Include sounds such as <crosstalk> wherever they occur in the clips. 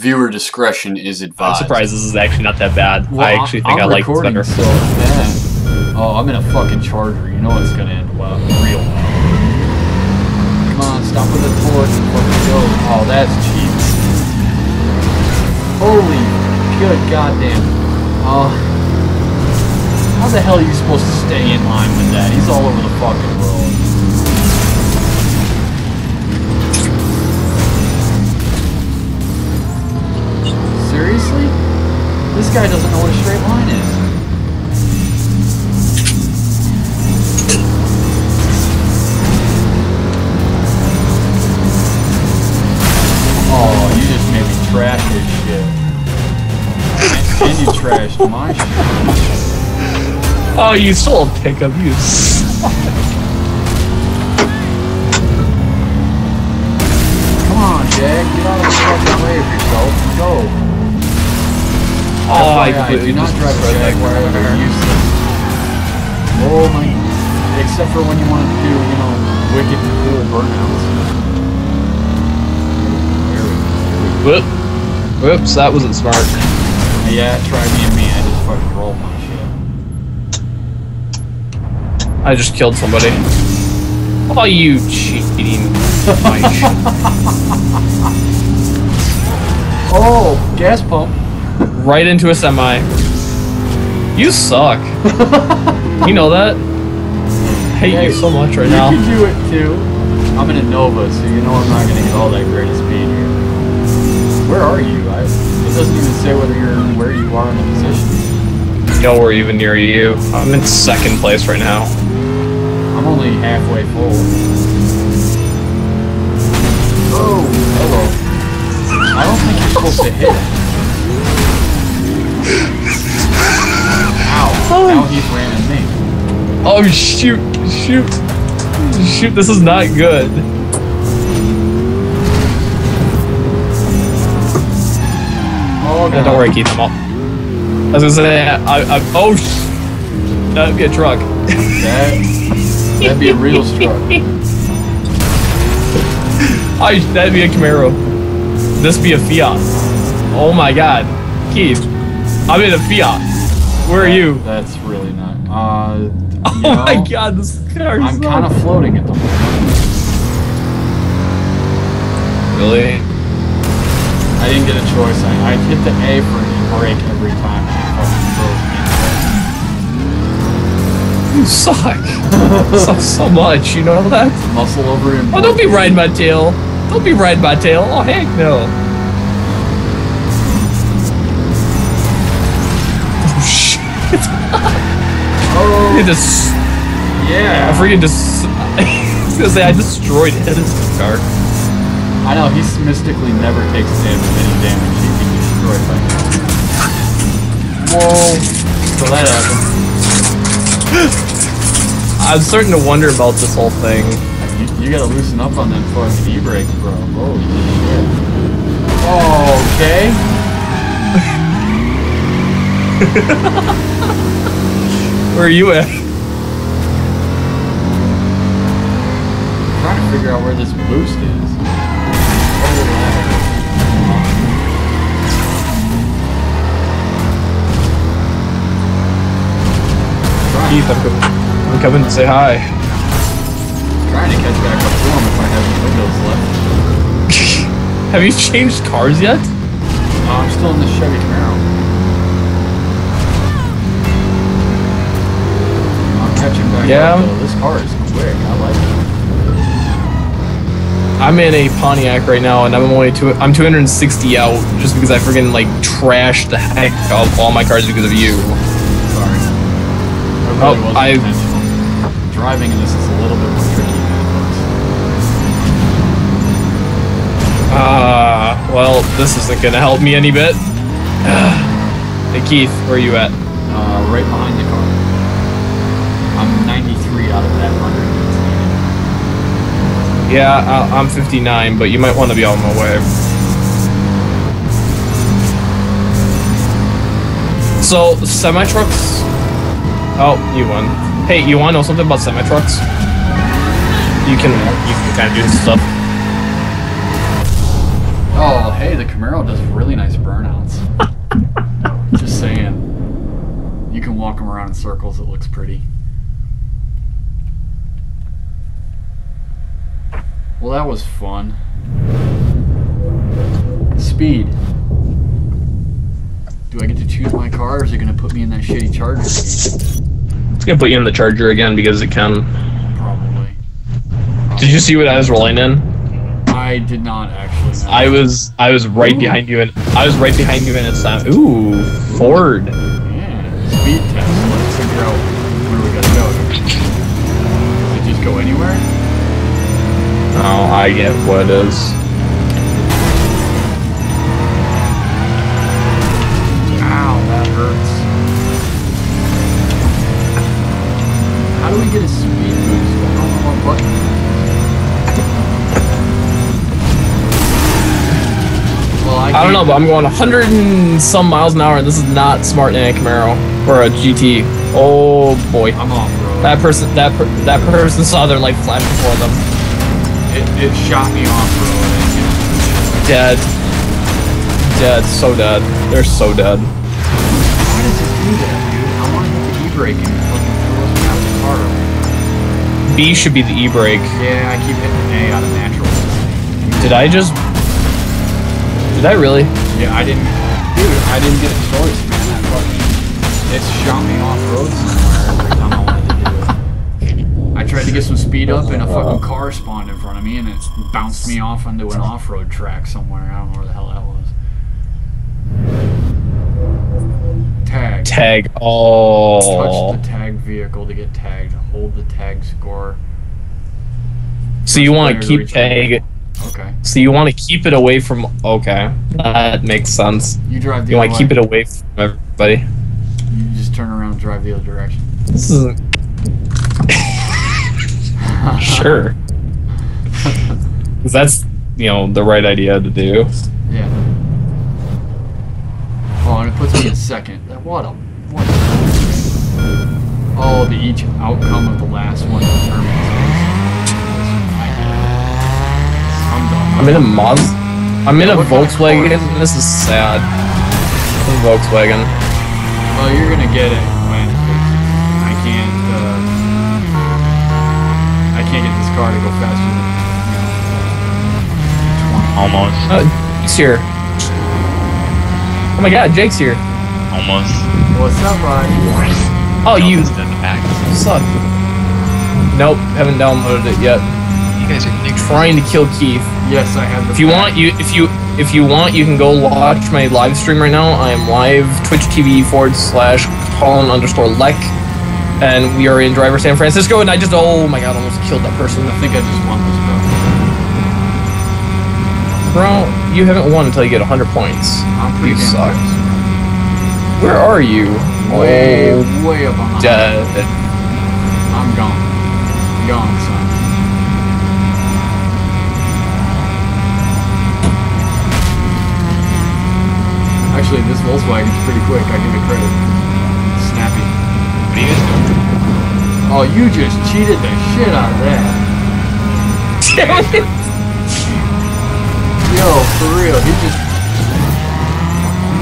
Viewer discretion is advised. I'm surprised this is actually not that bad. Well, I actually think I'm I like this better. So yeah. Oh, I'm in a fucking charger. You know it's gonna end well, real well. Come on, stop with the torch and fucking go. Oh, that's cheap. Holy, good goddamn. Oh, how the hell are you supposed to stay in line with that? He's all over the fucking road. Seriously? This guy doesn't know what a straight line is. Oh, you just made me trash this shit. And you trashed my shit. Oh, you stole a pickup, you Oh, I FYI, completely do not just drive a destroyed that Jaguar. car. They're useless. Oh my. Except for when you want to do, you know, wicked cool burnouts. There we go. Whoop. Whoops, that wasn't smart. Yeah, try me and me. I just fucking rolled my shit. I just killed somebody. Oh, you cheating. <laughs> Oh, gas pump. Right into a semi. You suck. <laughs> you know that? I hate Hey, you so much right you now. can do it too. I'm in a Nova, so you know I'm not gonna get all that great speed here. Where are you? I, it doesn't even say whether you're where you are in the position. Nowhere even near you. I'm in second place right now. I'm only halfway full. Oh, hello. I don't think you're supposed to hit. Ow. Now he's ramming me. Oh shoot! Shoot! Shoot! This is not good. Oh, Yeah, don't worry, Keith. I'm all. I was gonna say, I, I, oh, sh- that'd be a truck. That, that'd be a real struck. I, that'd be a Camaro. This be a Fiat. Oh my God, Keith, I'm in a Fiat. Where are you? That's really not. Uh, you Oh my God, this car is. I'm kind of floating at the moment. really. I didn't get a choice. I, I hit the A for brake every time and it fucking throws me. You suck. suck so much. You know that? Muscle over and. Oh, don't be riding my tail. Don't be riding my tail. Oh heck no. Oh, I just. I yeah. freaking just. <laughs> I was gonna say I destroyed his car. I know he mystically never takes damage, any damage. He can destroy by Whoa. So that happened. <gasps> I'm starting to wonder about this whole thing. You, you gotta loosen up on them fucking e-brakes, bro. Holy shit. Oh. Okay. <laughs> <laughs> Where are you at? trying to figure out where this boost is. Keith, I'm coming. I'm coming to say hi. Trying to catch back up to him if I have any windows left. <laughs> Have you changed cars yet? No, I'm still in the Chevy Camaro. Yeah. though. This car is quick. I like it. I'm in a Pontiac right now, and I'm only two. I'm 260 out just because I freaking like trashed the heck out of all my cars because of you. Sorry. That really Oh, I- intentional. Driving in this is a little bit more tricky than it looks. Ah, well, this isn't gonna help me any bit. <sighs> hey Keith, where are you at? Uh, right behind the car. I'm 93 out of that 100 that's Yeah, I, I'm 59, but you might want to be on my way. So semi trucks. Oh, you won. Hey, you want to know something about semi trucks? You can you can kind of do this stuff. Oh, hey, the Camaro does really really nice burnouts. <laughs> Just saying. You can walk them around in circles. It looks pretty. Well, that was fun. Speed. Do I get to choose my car, or is it going to put me in that shitty Charger again? It's gonna put you in the charger again because it can. Probably. Did you see what I was rolling in? I did not actually. Know. I was I was right Ooh. behind you and I was right behind you and it's time. Ooh, Ford. Yeah, speed test. Let's figure out where we gotta go. Does it just go anywhere? Oh, I get what it is. Ow, that hurts. How do we get a speed boost? I don't know what button. Well, I, I don't know, but I'm going 100 and some miles an hour, and this is not smart in a Camaro or a GT. Oh boy, I'm off road. that person that per, that person saw their light flash before them. It, it shot me off road. Dead, dead, so dead. They're so dead. Why does it do that, dude? I want to hit the e-brake and fucking throws me out of the car. B should be the e-brake. Yeah, I keep hitting A out of natural. Did I just? Did I really? Yeah, I didn't. Dude, I didn't get a choice, man. That fucking. It shot me off road to get some speed up and a fucking car spawned in front of me and it bounced me off onto an off road track somewhere. I don't know where the hell that was. Tag. Tag. Touch Oh. the tagged vehicle to get tagged. Hold the tag score. So you want to keep tag? Okay. So you want to keep it away from? Okay, that makes sense. You drive the You want to keep it away from everybody. You just turn around and drive the other direction. This isn't <laughs> sure. 'Cause <laughs> that's you know the right idea to do. Yeah. Oh, and it puts me in second. That- What a what? A, oh, the each outcome of the last one determines. I'm in a Moz. I'm in a what kind of Volkswagen. This is sad. Volkswagen. Well, you're gonna get it when I can't. Uh, I can't get this car to go faster than 20. Almost. Oh, Jake's here. Oh my God, Jake's here. Almost. What's up, bud? Oh, you Almost in the back. suck. Nope, haven't downloaded it yet. You guys are niggas. Trying to kill Keith. Yes, I have the. If you pack. want, you if you if you want, you can go watch my live stream right now. I am live Twitch TV forward slash Colin underscore Lek, and we are in Driver San Francisco. And I just oh my god, almost killed that person. I think I just won this, bro. Bro, you haven't won until you get 100 points. I'm You suck. close. Where are you? Way, Oh, way up on the dead. I'm gone. Gone, son. Actually, this Volkswagen's pretty quick. I give it credit. Snappy. What are you doing? Oh, you just cheated the shit out of that. Yo, for real, he just...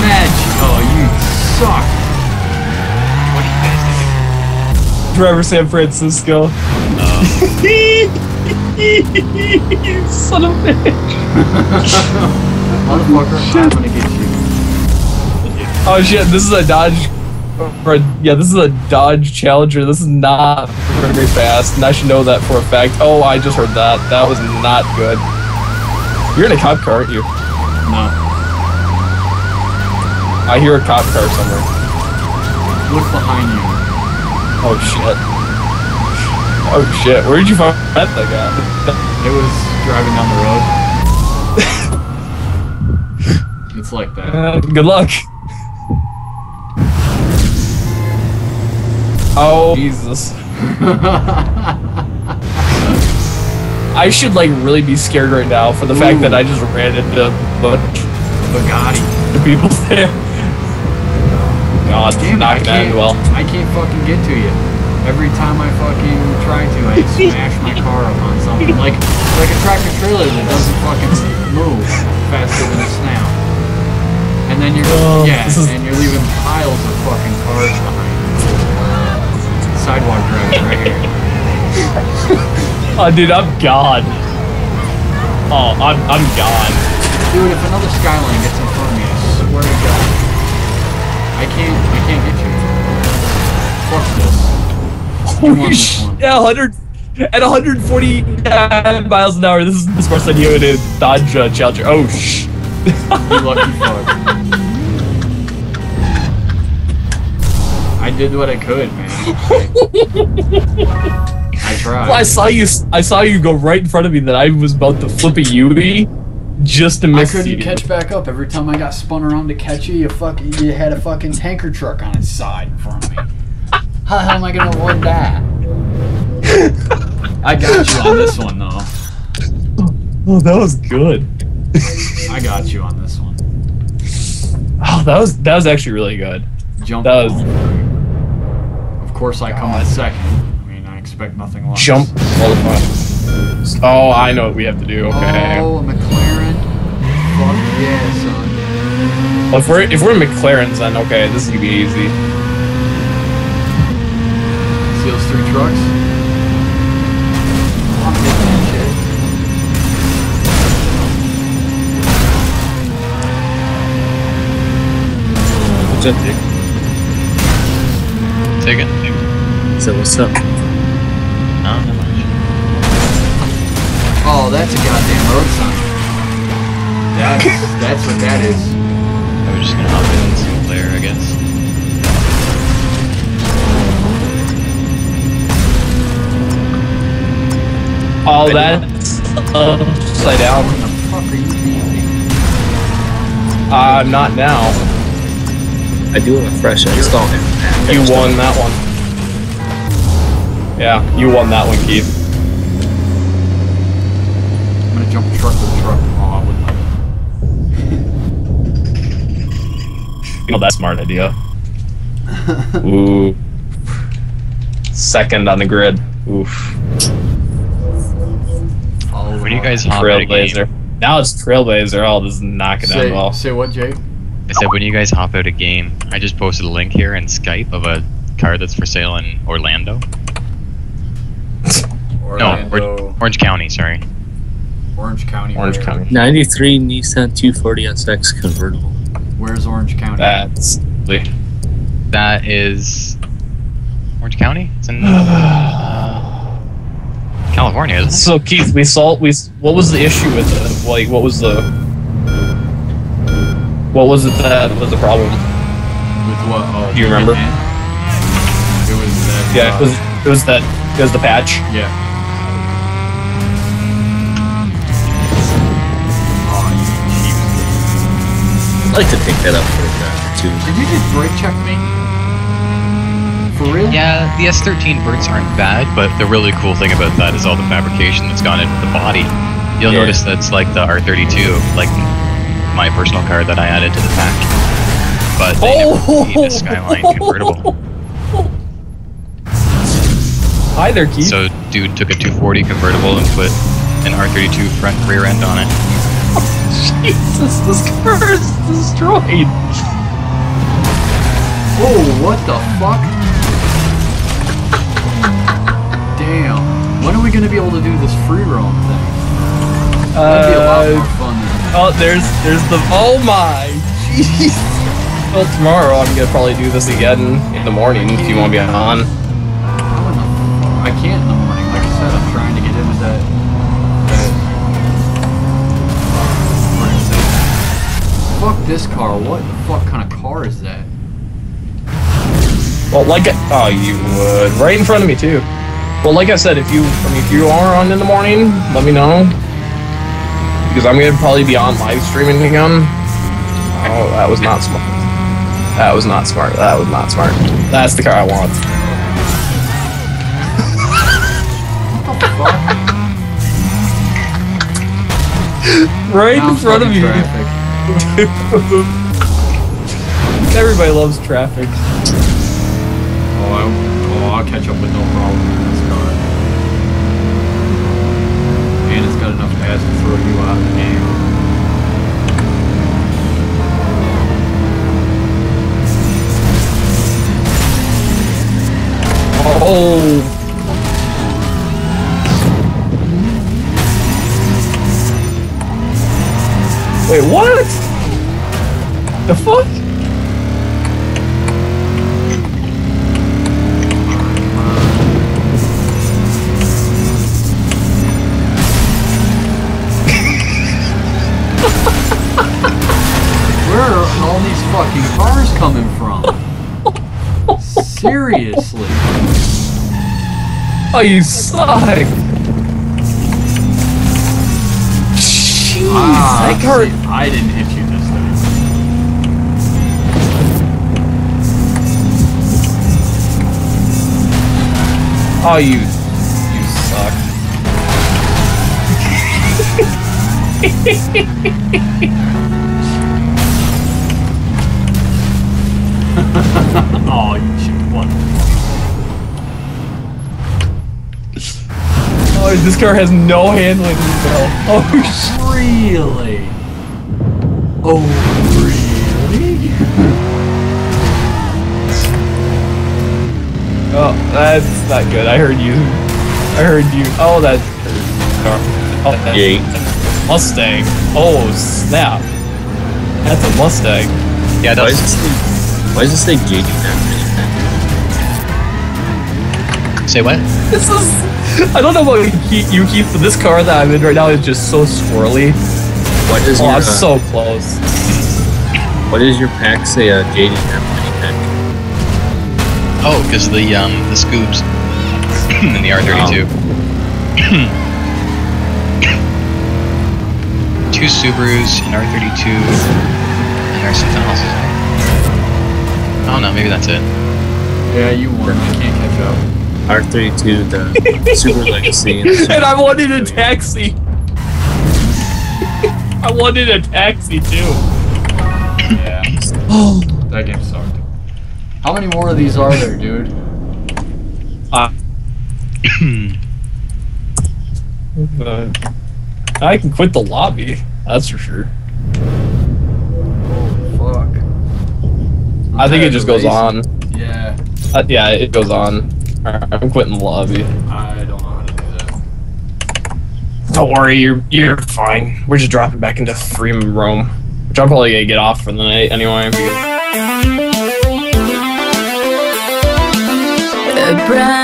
Match. Oh, you suck. What are you guys doing? Driver San Francisco. Uh, <laughs> Son of a bitch. <laughs> Motherfucker, I'm gonna get you. Oh shit, this is a Dodge. Or, yeah, this is a Dodge Challenger. This is not very fast, and I should know that for a fact. Oh, I just heard that. That was not good. You're in a cop car, aren't you? No. I hear a cop car somewhere. Look behind you. Oh shit. Oh shit. Where did you find that thing at? It was driving down the road. <laughs> it's like that. Uh, good luck. Oh, Jesus. I should, like, really be scared right now for the Ooh. fact that I just ran into a bunch Bugatti. The people <laughs> there. God, Damn, not gonna end well. I can't fucking get to you every time I fucking try to, I smash my car up on something. Like like a tractor trailer that doesn't fucking move faster than a snail. And then you're oh, yeah, and you're leaving piles of fucking cars driver right here. oh, dude, I'm God. Oh, I'm, I'm God. Dude, if another Skyline gets in front of me, I swear to God. I can't, I can't get you. Fuck this. Holy sh! yeah, 100 at 149 miles an hour, this is the smartest idea in a Dodge uh, Challenger. Oh, shh. you lucky fuck. <laughs> did what I could, man. I, <laughs> I tried. Well, I saw you. I saw you go right in front of me. That I was about to flip a U just to I couldn't you. catch back up. Every time I got spun around to catch you, you fuck, you had a fucking tanker truck on its side in front of me. How the hell am I gonna avoid that? I got you on this one, though. <laughs> Oh, that was good. I got you on this one. Oh, that was that was actually really good. Jump. That was Of course, I come in second. I mean, I expect nothing less. jump all. Oh, I know what we have to do. Okay. Oh, a McLaren. Fuck yeah, son. Well, if we're if we're McLarens, then okay, this is gonna be easy. See those three trucks? I'm that shit. What's up, Dick? Take it. Take it. So what's up? No, not much. Oh, that's a goddamn road sign. That's, that's what that is. I was just gonna hop in and single player, I guess. Oh, that's upside down. What the fuck are you? Uh, not now. I do want a fresh install him. You won that one. Yeah, you won that one, Keith. I'm gonna jump truck with truck. Oh, I wouldn't like Oh, that's a smart idea. <laughs> Ooh. Second on the grid. Oof. Follow When you guys hop at a game, Trailblazer. Now it's Trailblazer. Oh, this is not gonna say, end well. say what, Jake? I said when you guys hop out a game, I just posted a link here in Skype of a car that's for sale in Orlando. No, Orlando, Or- Orange County, sorry. Orange County. Orange where? County. 93 Nissan 240SX convertible. Where's Orange County? That's. That is Orange County. It's in <sighs> uh, California. So Keith, we saw we. What was the issue with it? Like, what was the? What was it that was the problem? With what? Oh, Do you remember? Hitman? It was that. Yeah, uh, it was. It was that. It was the patch. Yeah. I'd like to pick that up for a drive too. Did you just brake check me? For real? Yeah, the S13 birds aren't bad, but the really cool thing about that is all the fabrication that's gone into the body. You'll Yeah. notice that's like the R32, like my personal car that I added to the pack. But they never oh! made a Skyline convertible. <laughs> Hi there, Keith. So dude took a 240 convertible and put an R32 front rear end on it. <laughs> Jesus, this car is destroyed. Oh, what the fuck? Damn. When are we gonna be able to do this free roam thing? That'd be a lot more Uh, fun than oh, there's there's the. Oh my, jeez. Well, tomorrow I'm gonna probably do this again in the morning if you want to be on. How in the fuck? I can't Fuck this car. What the fuck kind of car is that? Well, like I, oh, you would right in front of me too. Well, like I said, if you I mean, if you are on in the morning, let me know because I'm gonna probably be on live streaming again. Oh, that was not smart. That was not smart. That was not smart. That's the car I want. What the fuck? Right in front of you. Traffic. <laughs> Everybody loves traffic. Oh, I, oh, I'll catch up with no problem in this car. And it's got enough gas to throw you out of the game. Oh. Wait, what? The fuck? Where are all these fucking cars coming from? <laughs> Seriously. Oh, you suck. Ah, that car. see, I didn't hit you this time. Oh, you, you suck. <laughs> Oh, you Oh, this car has no handling control. Oh, sh- <laughs> Really? Oh, really? oh, that's not good. I heard you. I heard you. Oh, that. Oh, that- Yay. Mustang. Oh, snap. That's a Mustang. Yeah, Why that's does this thing, why does this thing JD that say what? This is. I don't know about you, Keith, you, Keith, but this car that I'm in right now is just so swirly. What is Oh, your I'm uh, so close. why does your pack say uh, JD that Oh, because the um the scoops <coughs> in the R32. <coughs> Two Subarus, an R32, and there's something else. Isn't there? Oh no, maybe that's it. Yeah, you won. I can't catch up. R32, the Super <laughs> Legacy, and the And I wanted a taxi. I wanted a taxi too. Yeah. that game sucked. How many more of these are there, dude? Uh, uh, <coughs> I can quit the lobby. That's for sure. Fuck. I think it just goes on. Yeah, Uh, yeah, it goes on. Alright, I'm quitting the lobby. I don't know how to do that. Don't worry, you're you're fine. We're just dropping back into free roam, which I'm probably gonna get off for the night anyway. because- A brand new